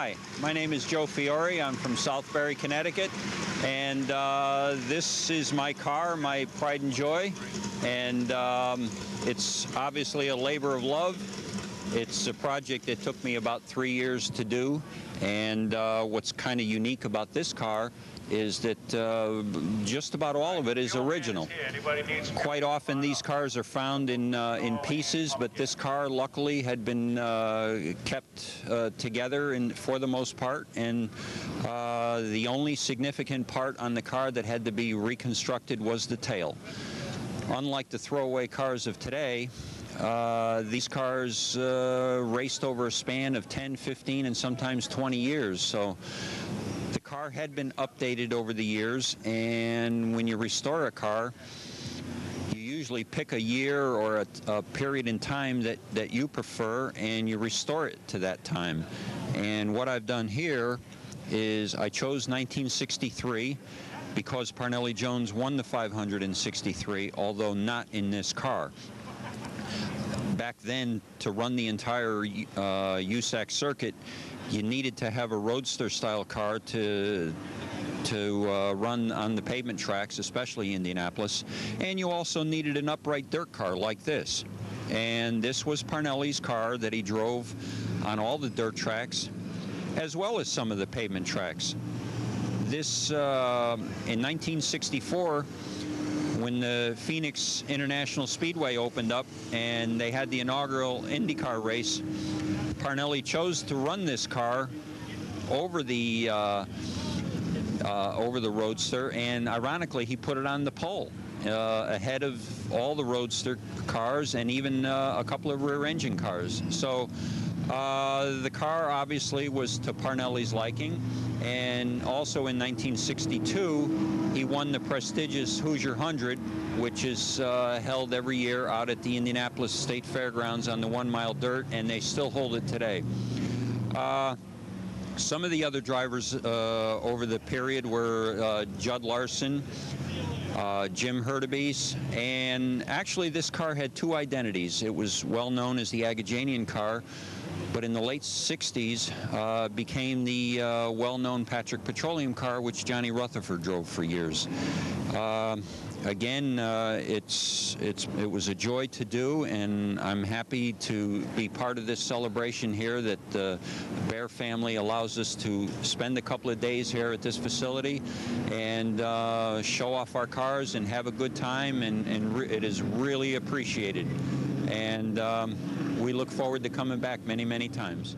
Hi, my name is Joe Fiore. I'm from Southbury, Connecticut, and uh, this is my car, my pride and joy, and um, it's obviously a labor of love. It's a project that took me about three years to do, and uh, what's kind of unique about this car is that uh, just about all of it is original. Quite often these cars are found in uh, in pieces, but this car luckily had been uh, kept uh, together in, for the most part, and uh, the only significant part on the car that had to be reconstructed was the tail. Unlike the throwaway cars of today, uh, these cars uh, raced over a span of 10, 15, and sometimes 20 years. So the car had been updated over the years, and when you restore a car, you usually pick a year or a, a period in time that, that you prefer, and you restore it to that time. And what I've done here is I chose 1963 because Parnelli Jones won the 563, although not in this car. Back then, to run the entire uh, USAC circuit, you needed to have a roadster style car to to uh, run on the pavement tracks, especially Indianapolis, and you also needed an upright dirt car like this. And this was Parnelli's car that he drove on all the dirt tracks, as well as some of the pavement tracks. This, uh, in 1964, when the Phoenix International Speedway opened up and they had the inaugural IndyCar race, Parnelli chose to run this car over the uh, uh, over the Roadster, and ironically, he put it on the pole uh, ahead of all the Roadster cars and even uh, a couple of rear-engine cars. So. Uh, the car obviously was to Parnelli's liking, and also in 1962 he won the prestigious Hoosier 100, which is uh, held every year out at the Indianapolis State Fairgrounds on the one mile dirt, and they still hold it today. Uh, some of the other drivers uh, over the period were uh, Jud Larson, uh, Jim Hurtubise, and actually this car had two identities. It was well known as the Agajanian car, but in the late 60s uh, became the uh, well-known Patrick Petroleum car, which Johnny Rutherford drove for years. Uh, again, uh, it's it's it was a joy to do, and I'm happy to be part of this celebration here that the Bahre family allows us to spend a couple of days here at this facility and uh, show off our cars and have a good time, and, and it is really appreciated. And um, we look forward to coming back many, many times.